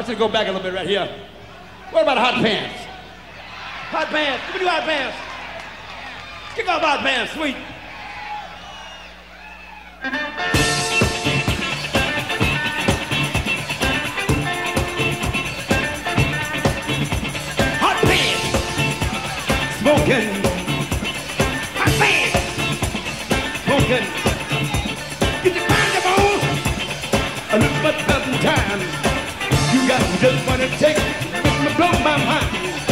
just go back a little bit right here. What about hot pants? Hot pants. Give me hot pants. Kick off hot pants, sweet. Hot pants. Smoking. Hot pants. Smoking. Get your mind up on. A little but nothing time just what it takes. Make me blow my mind.